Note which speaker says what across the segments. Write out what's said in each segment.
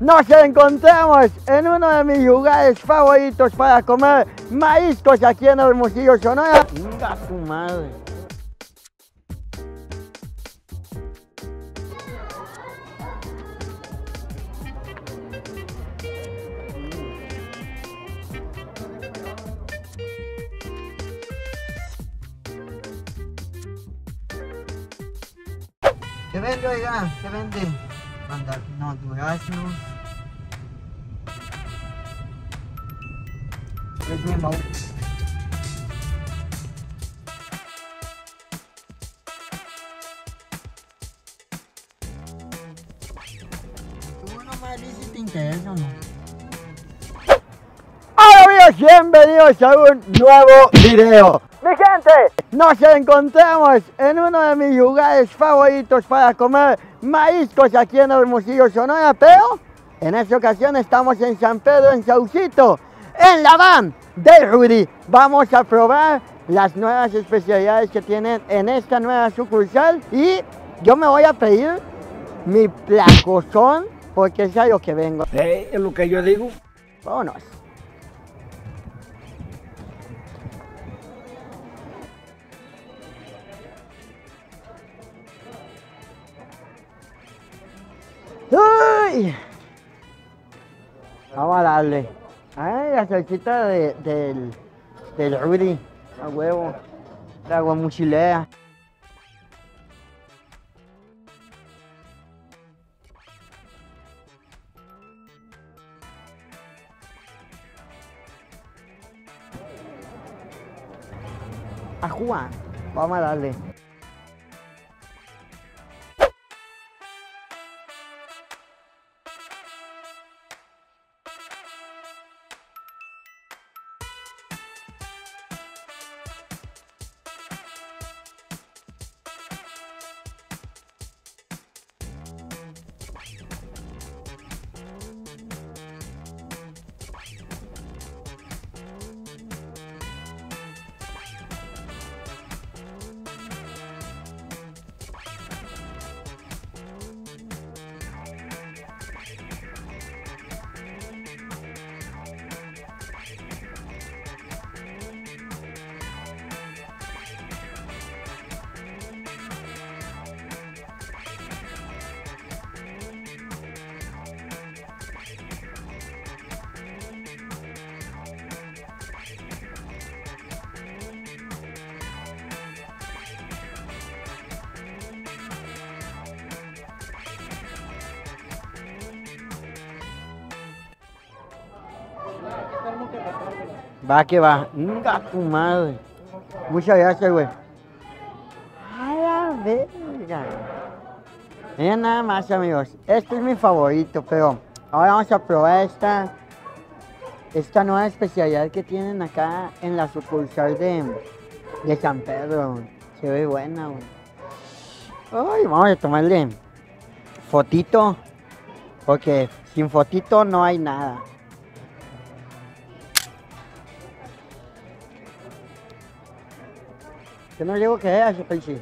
Speaker 1: Nos encontramos en uno de mis lugares favoritos para comer mariscos aquí en Hermosillo, Sonora. Venga su madre. ¿Qué vende, oiga? ¿Qué vende? Manda, no, durazno. Es mi mau. Tú nomás dices si te interesa o no. Hola amigos, bienvenidos a un nuevo video. Mi gente, nos encontramos en uno de mis lugares favoritos para comer mariscos aquí en Hermosillo, Sonora, pero en esta ocasión estamos en San Pedro, en Saucito, en la van de Rudy. Vamos a probar las nuevas especialidades que tienen en esta nueva sucursal y yo me voy a pedir mi placozón porque es a lo que vengo.
Speaker 2: Eh, es lo que yo digo.
Speaker 1: Vámonos. ¡Uy! Vamos a darle. La salsita de, del, del Rudy. A huevo. La agua mochilea. A Juan. Vamos a darle. Va que va. Venga tu madre. Muchas gracias, güey. A la verga. Miren nada más, amigos. Este es mi favorito, pero ahora vamos a probar esta, esta nueva especialidad que tienen acá en la sucursal de, de San Pedro. Se ve buena, güey. Ay, vamos a tomarle fotito, porque sin fotito no hay nada. Que no llego que es, Peixe.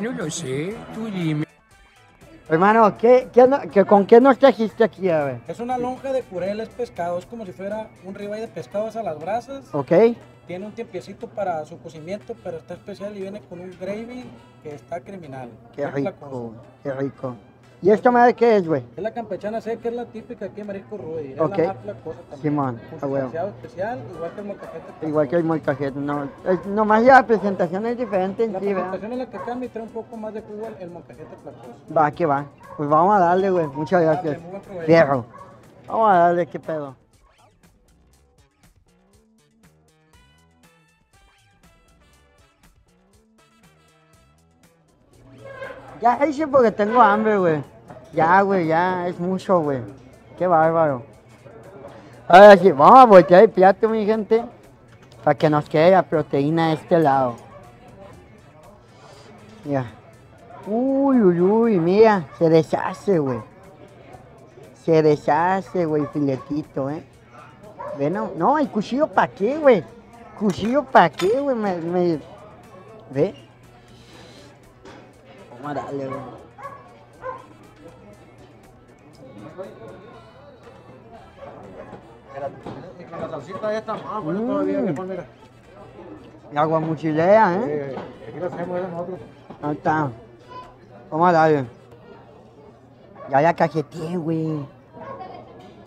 Speaker 2: No lo sé, tú dime.
Speaker 1: Hermano, ¿qué, qué no- ¿con qué nos trajiste aquí, a ver?
Speaker 3: Es una lonja de puré, es pescado, es como si fuera un ribeye de pescados a las brasas.
Speaker 1: ¿Ok?
Speaker 3: Tiene un tiempecito para su cocimiento, pero está especial y viene con un gravy que está criminal.
Speaker 1: Qué rico, qué rico. ¿Y esto madre qué es, güey?
Speaker 3: Es la campechana seca, es la típica aquí en Marisco Rudy. Es la más placosa también.
Speaker 1: Simón, a huevo.
Speaker 3: especial, igual que el molcajete.
Speaker 1: Igual que el molcajete, no. Es, nomás ya la presentación es diferente en
Speaker 3: La
Speaker 1: sí,
Speaker 3: presentación es la que cambia y trae un poco más de jugo el, molcajete placoso.
Speaker 1: Va, que va. Pues vamos a darle, güey. Muchas gracias.
Speaker 3: Dale, muy buen.
Speaker 1: Vamos a darle, qué pedo. Ya hice porque tengo hambre, güey. Ya, güey, ya es mucho, güey. Qué bárbaro. Ahora sí, vamos a voltear el plato, mi gente, para que nos quede la proteína de este lado. Mira. Uy, uy, uy, mira, se deshace, güey. Se deshace, güey, filetito, ¿eh? Ve, no, no, el cuchillo para qué, güey. Cuchillo para qué, güey, me, me- ¿Ve? Güey.
Speaker 3: Y con la salsita esta más, bueno, todavía que poner.
Speaker 1: Y agua mochilea, ¿eh?
Speaker 3: Eh, aquí lo hacemos de nosotros.
Speaker 1: Ahí está. Vamos a darle. Ya la cajeteé, güey.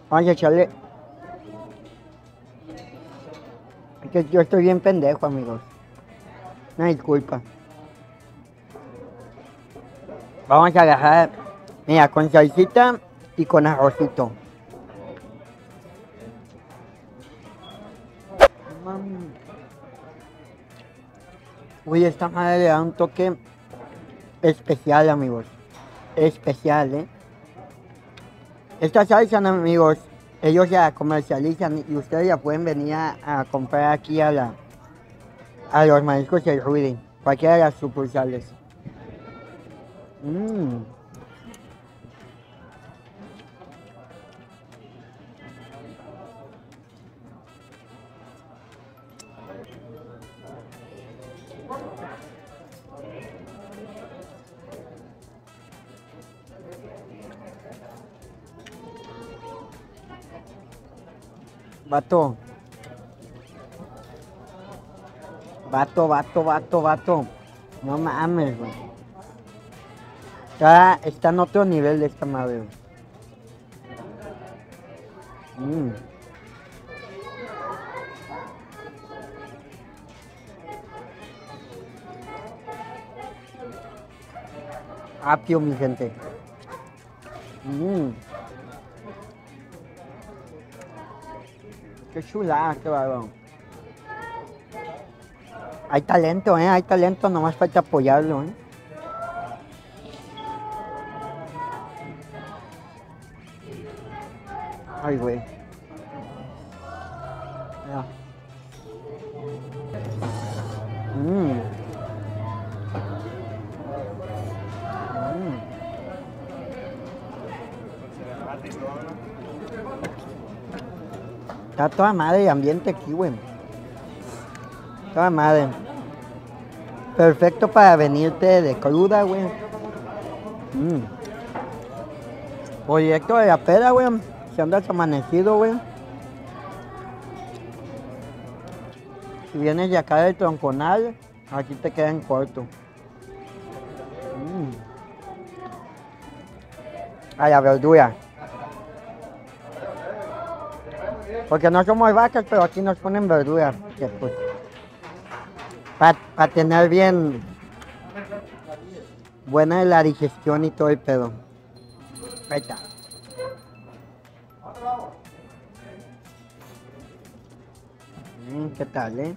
Speaker 1: Vamos a echarle. Es que yo estoy bien pendejo, amigos. Una disculpa. Vamos a agarrar, mira, con salsita y con arrocito. Mm. Uy, esta madre le da un toque especial, amigos. Especial, ¿eh? Esta salsa, amigos, ellos ya comercializan y ustedes ya pueden venir a, a comprar aquí a la a los mariscos del Rudy, cualquiera de las sucursales. Mmm. Vato. Vato, vato, vato, vato. No mames, güey. Está, en otro nivel de esta madre. Mm. Apio, mi gente. Mm. Qué chulada, qué bárbaro. Hay talento, ¿eh? Hay talento, nomás falta apoyarlo, ¿eh? Ay, güey. Ya. Mm. Mm. Está toda madre el ambiente aquí, güey. Toda madre. Perfecto para venirte de cruda, güey. Mm. Proyecto de la pera, güey. Si andas amanecido, güey. Si vienes de acá del tronconal, aquí te queda en corto. Mm. A la verdura. Porque no somos vacas, pero aquí nos ponen verdura. Que pues, para tener bien buena la digestión y todo el pedo. Mm, ¿Qué tal, eh?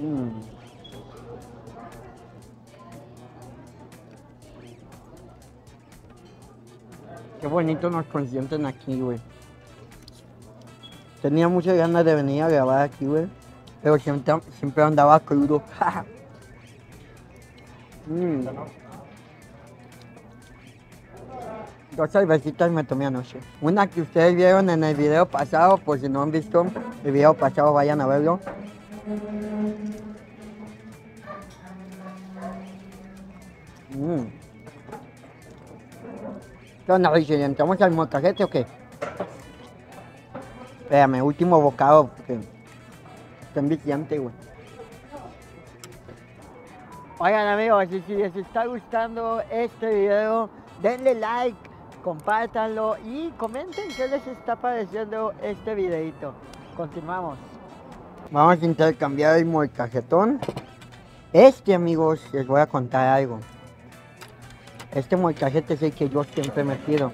Speaker 1: Mm. Qué bonito nos consienten aquí, güey. Tenía muchas ganas de venir a grabar aquí, güey. Pero siempre, andaba crudo. Mm. Dos cervecitas me tomé anoche. Una que ustedes vieron en el video pasado, por si no han visto el video pasado, vayan a verlo. Mm. ¿Qué onda? ¿Entramos al molcajete o qué? Espérame, último bocado, porque está enviciante, güey. Oigan amigos, y si les está gustando este video, denle like, compártanlo y comenten qué les está pareciendo este videito. Continuamos. Vamos a intercambiar el molcajetón. Este amigos, les voy a contar algo. Este molcajete es el que yo siempre me pido.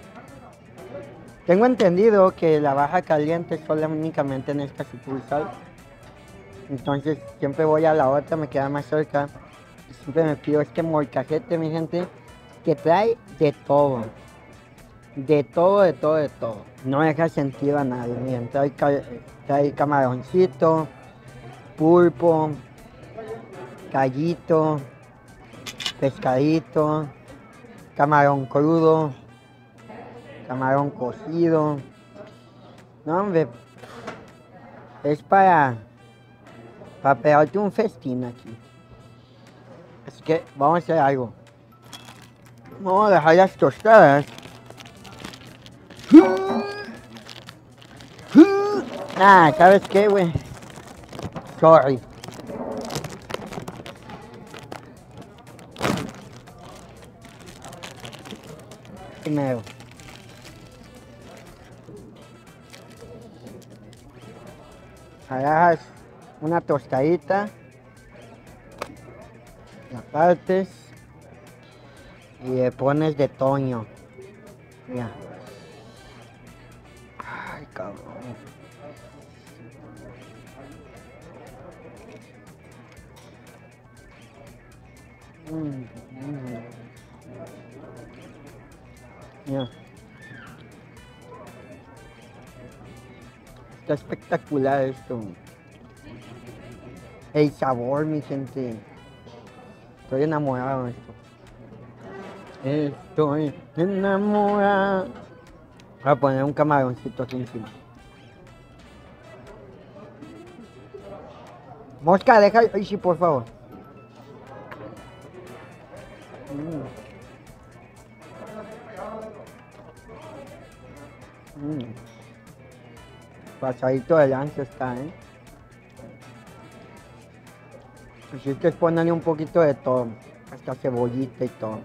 Speaker 1: Tengo entendido que la baja caliente es únicamente en esta sucursal. Entonces siempre voy a la otra, me queda más cerca. Siempre me pido este molcajete, mi gente, que trae de todo. De todo, de todo, de todo. No deja sentido a nadie. Miren, trae, trae camaroncito, pulpo, callito, pescadito, camarón crudo, camarón cocido. No, hombre, es para, para pegarte un festín aquí. Así que vamos a hacer algo. Vamos a dejar las tostadas Ah, ¿sabes qué, güey? Sorry. Primero. Agarras una tostadita, la partes y le pones de toño. Ya. Está espectacular esto. El sabor, mi gente. Estoy enamorado de esto. Estoy enamorado. Voy a poner un camaroncito aquí encima. Mosca, deja ahí sí, por favor. Mm. Mm. Pasadito de lanza está, ¿eh? Así que ponerle un poquito de todo. Hasta cebollita y todo.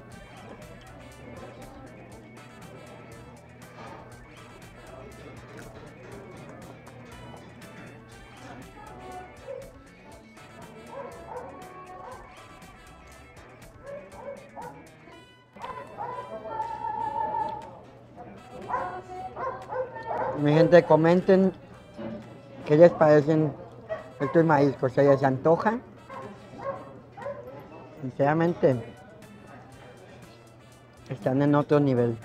Speaker 1: Mi gente, comenten qué les parecen estos mariscos. ¿Se les antoja? Sinceramente, están en otro nivel.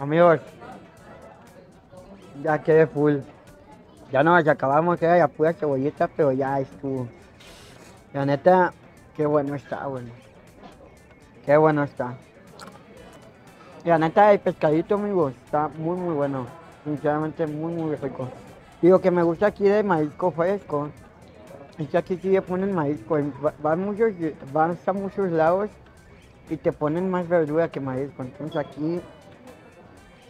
Speaker 1: Amigos, ya quedé full. Ya nos acabamos, era ya pura cebollita, pero ya estuvo. La neta, qué bueno está, bueno. Qué bueno está. La neta, el pescadito, amigos, está muy, muy bueno. Sinceramente, muy, muy rico. Lo que me gusta aquí de marisco fresco es que aquí sí le ponen. Va- Van, muchos, van a muchos lados y te ponen más verdura que marisco. Entonces aquí,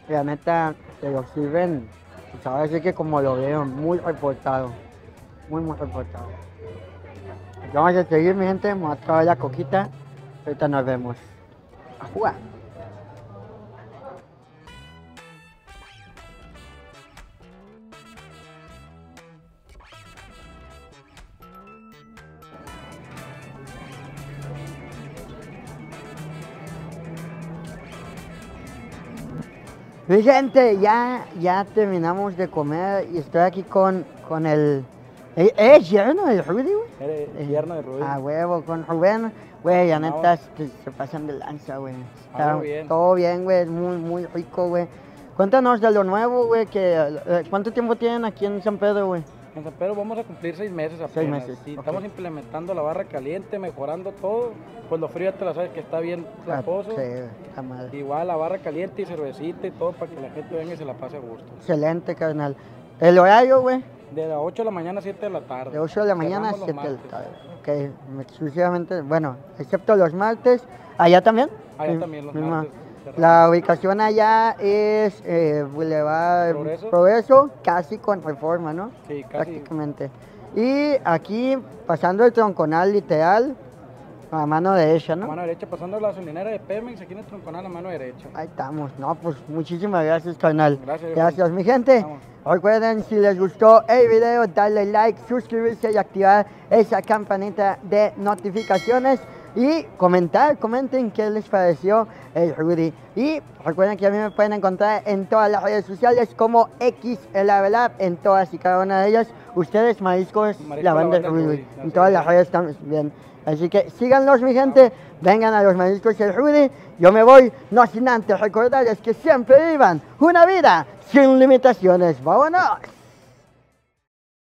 Speaker 1: la neta, te lo sirven. Ahora sí que como lo veo, muy reportado. Muy, muy reportado. Vamos a seguir, mi gente. Vamos a traer la coquita. Ahorita nos vemos. A jugar. Mi gente, ya, ya terminamos de comer y estoy aquí con, con el... ¿Es- ¿Es yerno del Rudy, güey?
Speaker 3: Eres el yerno de Rubén.
Speaker 1: Ah, huevo, con Rubén. Güey, la
Speaker 3: Vamos.
Speaker 1: neta, es se pasan de lanza, güey. Está
Speaker 3: Algo bien.
Speaker 1: Todo bien, güey, muy, muy rico, güey. Cuéntanos de lo nuevo, güey, que... eh, ¿Cuánto tiempo tienen aquí en San Pedro, güey?
Speaker 3: En San Pedro vamos a cumplir seis meses apenas.
Speaker 1: Seis meses,
Speaker 3: Sí,
Speaker 1: ok.
Speaker 3: Estamos implementando la barra caliente, mejorando todo. Pues lo frío ya te la sabes que está bien
Speaker 1: Ah,
Speaker 3: traposo.
Speaker 1: Sí.
Speaker 3: Igual la barra caliente y cervecita y todo para que la gente venga y se la pase a gusto.
Speaker 1: Excelente, carnal. El horario, güey,
Speaker 3: De las 8 de la mañana a 7 de la tarde.
Speaker 1: de 8 de la mañana a
Speaker 3: Cerramos los
Speaker 1: 7 de la tarde. Ok, exclusivamente, bueno, excepto los martes. ¿Allá también?
Speaker 3: Allá también los martes.
Speaker 1: La ubicación allá es eh, Boulevard
Speaker 3: Progreso.
Speaker 1: Progreso, casi con reforma, ¿no?
Speaker 3: Sí, casi.
Speaker 1: Prácticamente. Y aquí, pasando el tronconal literal, a mano derecha,
Speaker 3: A
Speaker 1: ¿no?
Speaker 3: mano derecha, pasando la gasolinera de Pemex, aquí en el tronconal, a mano derecha.
Speaker 1: Ahí estamos. No, pues muchísimas gracias, carnal.
Speaker 3: Gracias,
Speaker 1: Gracias, mi gente.
Speaker 3: Vamos.
Speaker 1: Recuerden, si les gustó el video, darle like, suscribirse y activar esa campanita de notificaciones. Y comentar, comenten qué les pareció el Rudy. Y recuerden que a mí me pueden encontrar en todas las redes sociales como X el Avelab, en todas y cada una de ellas. Ustedes, Mariscos,
Speaker 3: Marisco
Speaker 1: la banda Rudy.
Speaker 3: Rudy,
Speaker 1: En todas las redes también. Así que síganlos, mi gente. Vengan a los Mariscos el Rudy. Yo me voy, no sin antes recordarles que siempre vivan una vida sin limitaciones. ¡Vámonos!